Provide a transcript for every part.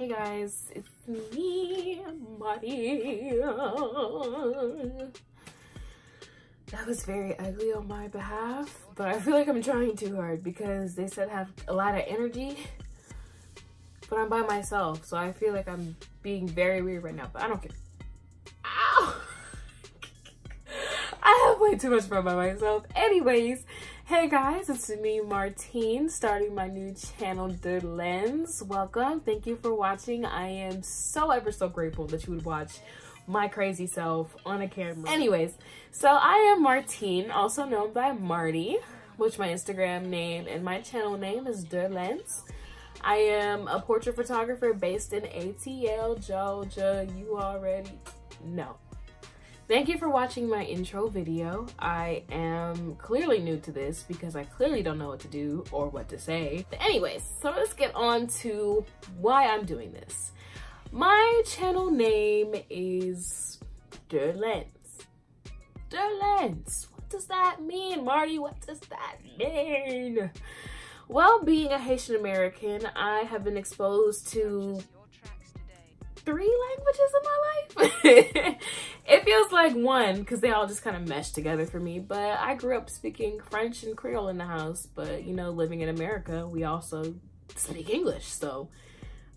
Hey guys, it's me, Marty. That was very ugly on my behalf, but I feel like I'm trying too hard because they said I have a lot of energy, but I'm by myself, so I feel like I'm being very weird right now, but I don't care. Way too much fun by myself. Anyways, hey guys, it's me, Martine, starting my new channel, Deux Lens. Welcome. Thank you for watching. I am so ever so grateful that you would watch my crazy self on a camera. Anyways, so I am Martine, also known by Marty, which my Instagram name and my channel name is Deux Lens. I am a portrait photographer based in ATL, Georgia. You already know. Thank you for watching my intro video. I am clearly new to this because I clearly don't know what to do or what to say. But anyways, so let's get on to why I'm doing this. My channel name is Deux Lens. Deux Lens. What does that mean, Marty? What does that mean? Well, being a Haitian American, I have been exposed to three languages in my life. it feels like one because they all just kind of mesh together for me. But I grew up speaking French and Creole in the house. But, you know, living in America, we also speak English. So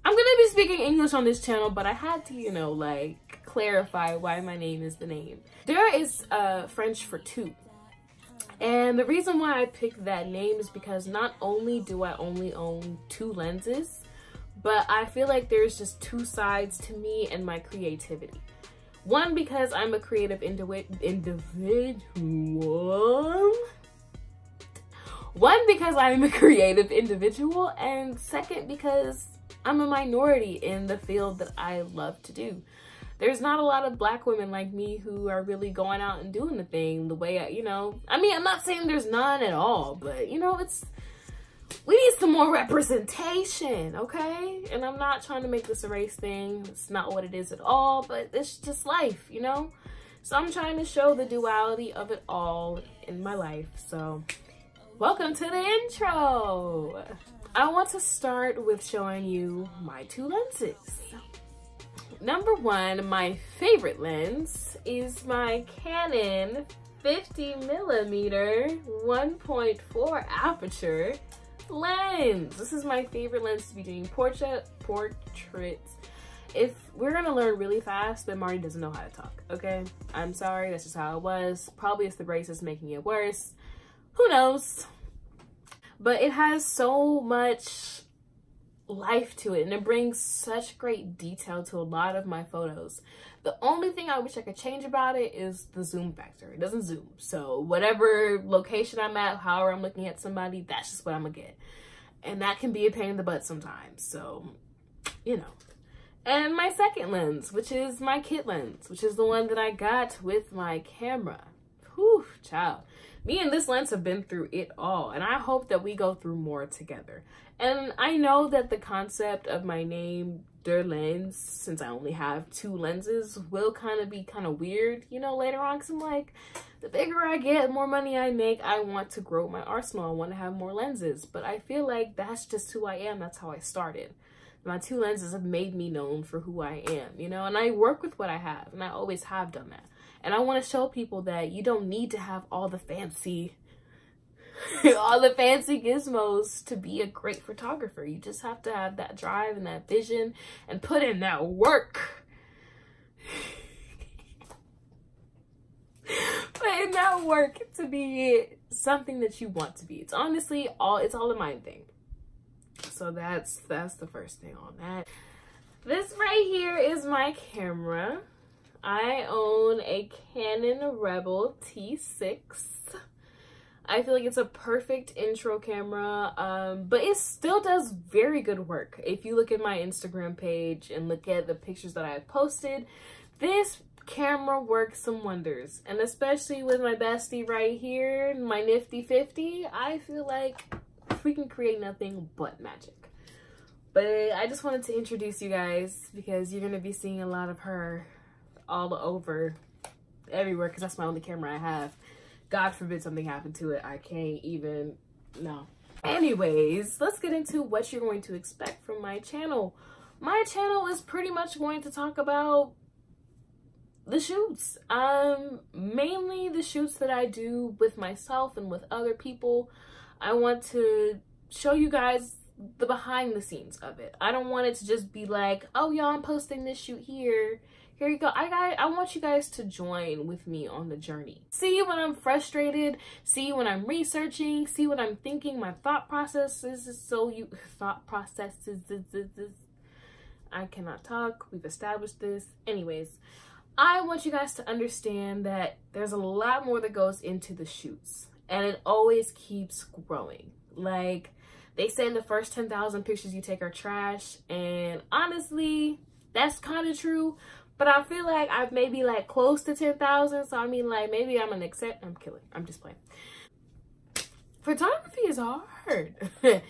I'm going to be speaking English on this channel, but I had to, you know, like clarify why my name is the name. Deux is uh, French for two. And the reason why I picked that name is because not only do I only own two lenses, but I feel like there's just two sides to me and my creativity. One, because I'm a creative individual. One, because I'm a creative individual. And second, because I'm a minority in the field that I love to do. There's not a lot of black women like me who are really going out and doing the thing the way I, you know, I mean, I'm not saying there's none at all, but you know, it's, we need some more representation, okay? And I'm not trying to make this a race thing. It's not what it is at all, but it's just life, you know? So I'm trying to show the duality of it all in my life. So welcome to the intro. I want to start with showing you my two lenses. Number one, my favorite lens is my Canon 50 millimeter 1.4 aperture lens. This is my favorite lens to be doing portrait portraits. If we're gonna learn really fast, then Marty doesn't know how to talk, okay? I'm sorry, that's just how it was. Probably it's the braces making it worse. Who knows? But it has so much life to it and it brings such great detail to a lot of my photos. The only thing I wish I could change about it is the zoom factor. It doesn't zoom. So whatever location I'm at, however I'm looking at somebody, that's just what I'm gonna get. And that can be a pain in the butt sometimes. So, you know. And my second lens, which is my kit lens, which is the one that I got with my camera. Whew, child. Me and this lens have been through it all, and I hope that we go through more together. And I know that the concept of my name, Deux Lens, since I only have two lenses, will kind of be kind of weird, you know, later on. Because I'm like, the bigger I get, more money I make, I want to grow my arsenal. I want to have more lenses. But I feel like that's just who I am. That's how I started. My two lenses have made me known for who I am, you know, and I work with what I have, and I always have done that. And I want to show people that you don't need to have all the fancy all the fancy gizmos to be a great photographer. You just have to have that drive and that vision and put in that work. put in that work to be something that you want to be. It's honestly all it's all a mind thing. So that's that's the first thing on that. This right here is my camera. I own a Canon Rebel T6 I feel like it's a perfect intro camera, um, but it still does very good work. If you look at my Instagram page and look at the pictures that I have posted, this camera works some wonders. And especially with my bestie right here, my nifty 50, I feel like we can create nothing but magic. But I just wanted to introduce you guys because you're going to be seeing a lot of her all over everywhere because that's my only camera I have. God forbid something happened to it. I can't even, no. Anyways, let's get into what you're going to expect from my channel. my channel is pretty much going to talk about the shoots. Um, mainly the shoots that I do with myself and with other people. I want to show you guys the behind the scenes of it. I don't want it to just be like, oh y'all, I'm posting this shoot here. Here you go. I got I want you guys to join with me on the journey. See when I'm frustrated, see when I'm researching, see what I'm thinking, my thought processes is so you thought processes I cannot talk. We've established this. Anyways, I want you guys to understand that there's a lot more that goes into the shoots and it always keeps growing. Like they say the first 10,000 pictures you take are trash and honestly, that's kind of true. But I feel like I've maybe like close to 10,000. So I mean like maybe I'm an accept. I'm killing. I'm just playing. Photography is hard.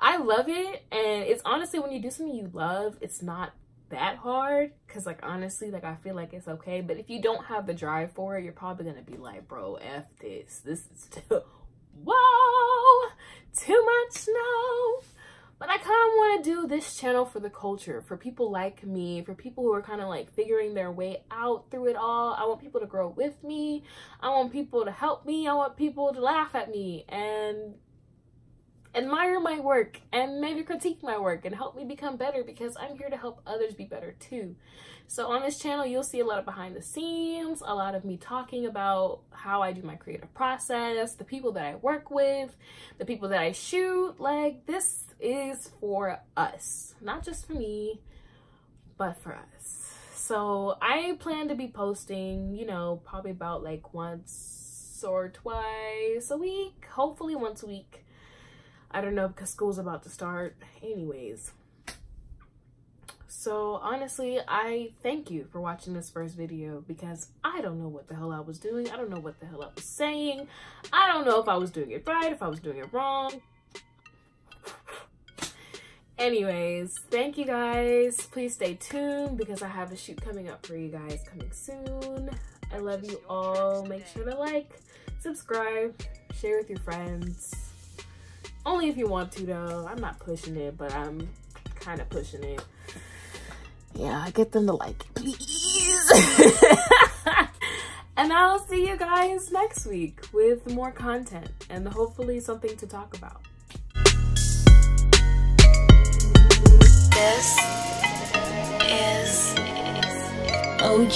I love it. And it's honestly when you do something you love, it's not that hard because like honestly like i feel like it's okay but if you don't have the drive for it you're probably gonna be like bro f this this is too whoa too much no but i kind of want to do this channel for the culture for people like me for people who are kind of like figuring their way out through it all i want people to grow with me i want people to help me i want people to laugh at me and admire my work and maybe critique my work and help me become better because I'm here to help others be better too. So on this channel, you'll see a lot of behind the scenes, a lot of me talking about how I do my creative process, the people that I work with, the people that I shoot. Like this is for us, not just for me, but for us. So I plan to be posting, you know, probably about like once or twice a week, hopefully once a week I don't know because school's about to start anyways. So honestly, I thank you for watching this first video because I don't know what the hell I was doing. I don't know what the hell I was saying. I don't know if I was doing it right, if I was doing it wrong. Anyways, thank you guys. Please stay tuned because I have a shoot coming up for you guys coming soon. I love you all. Make sure to like, subscribe, share with your friends. Only if you want to though. I'm not pushing it, but I'm kind of pushing it. Yeah, I get them to like please. and I'll see you guys next week with more content and hopefully something to talk about. This is OG.